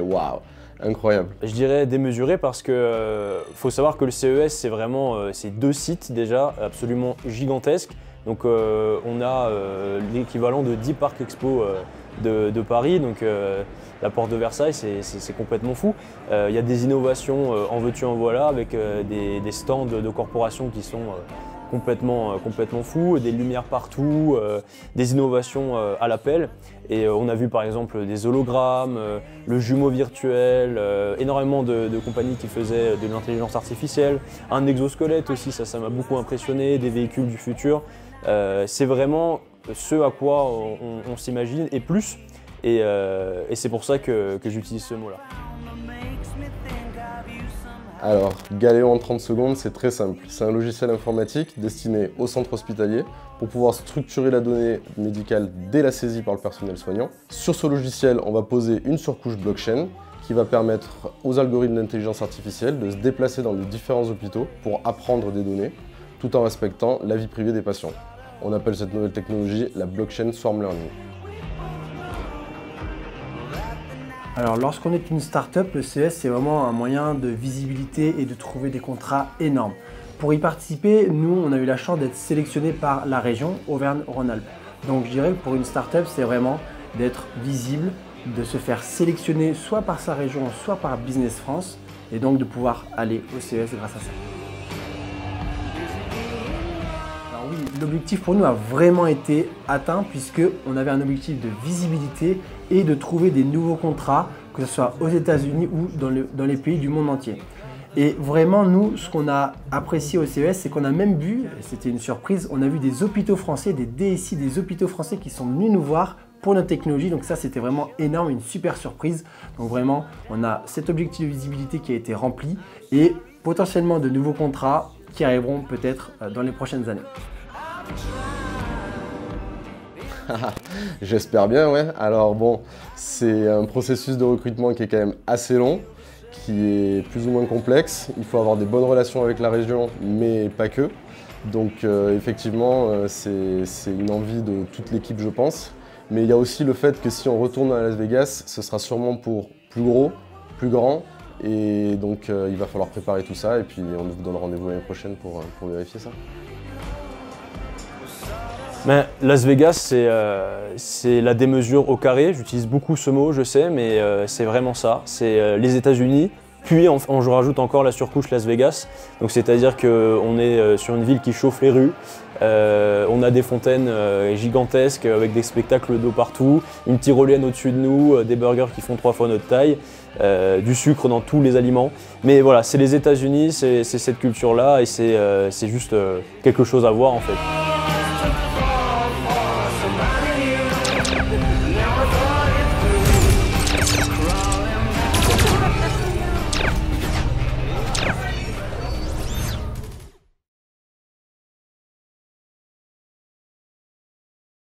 Waouh, incroyable. Je dirais démesuré parce que euh, faut savoir que le CES c'est vraiment euh, c'est deux sites déjà absolument gigantesques. Donc euh, on a euh, l'équivalent de 10 parcs expo euh, de, de Paris, donc euh, la porte de Versailles c'est- complètement fou. Euh, Il y a des innovations euh, en veux-tu en voilà avec euh, des, des stands de corporations qui sont euh, complètement, euh, complètement fous, des lumières partout, euh, des innovations euh, à l'appel. Et on a vu par exemple des hologrammes, le jumeau virtuel, énormément de, compagnies qui faisaient de l'intelligence artificielle, un exosquelette aussi, ça m'a beaucoup impressionné, des véhicules du futur. C'est vraiment ce à quoi on, s'imagine et plus. Et, c'est pour ça que j'utilise ce mot-là. Alors, Galéo en 30 secondes, c'est très simple. C'est un logiciel informatique destiné au centre hospitalier pour pouvoir structurer la donnée médicale dès la saisie par le personnel soignant. Sur ce logiciel, on va poser une surcouche blockchain qui va permettre aux algorithmes d'intelligence artificielle de se déplacer dans les différents hôpitaux pour apprendre des données tout en respectant la vie privée des patients. On appelle cette nouvelle technologie la blockchain swarm learning. Alors lorsqu'on est une start-up, le CES c'est vraiment un moyen de visibilité et de trouver des contrats énormes. Pour y participer, nous on a eu la chance d'être sélectionnés par la région Auvergne-Rhône-Alpes. Donc je dirais que pour une start-up c'est vraiment d'être visible, de se faire sélectionner soit par sa région, soit par Business France et donc de pouvoir aller au CES grâce à ça. L'objectif pour nous a vraiment été atteint puisque on avait un objectif de visibilité et de trouver des nouveaux contrats, que ce soit aux États-Unis ou dans, le- dans les pays du monde entier. Et vraiment, nous, ce qu'on a apprécié au CES, c'est qu'on a même vu, c'était une surprise, on a vu des hôpitaux français, des DSI des hôpitaux français qui sont venus nous voir pour notre technologie. Donc ça, c'était vraiment énorme, une super surprise. Donc vraiment, on a cet objectif de visibilité qui a été rempli et potentiellement de nouveaux contrats qui arriveront peut-être euh, dans les prochaines années. J'espère bien, ouais. Alors bon, c'est un processus de recrutement qui est quand même assez long, qui est plus ou moins complexe. Il faut avoir des bonnes relations avec la région, mais pas que. Donc euh, effectivement, euh, c'est une envie de toute l'équipe, je pense. Mais il y a aussi le fait que si on retourne à Las Vegas, ce sera sûrement pour plus gros, plus grand. Et donc euh, il va falloir préparer tout ça. Et puis on vous donne rendez-vous l'année prochaine pour vérifier ça. Mais Las Vegas, c'est euh, c'est la démesure au carré. J'utilise beaucoup ce mot, je sais, mais euh, c'est vraiment ça. C'est euh, les États-Unis. Puis on, je rajoute encore la surcouche Las Vegas. Donc c'est-à-dire qu'on est sur une ville qui chauffe les rues. On a des fontaines gigantesques avec des spectacles d'eau partout, une tyrolienne au-dessus de nous, des burgers qui font trois fois notre taille, du sucre dans tous les aliments. Mais voilà, c'est les États-Unis, c'est cette culture-là et c'est juste quelque chose à voir en fait.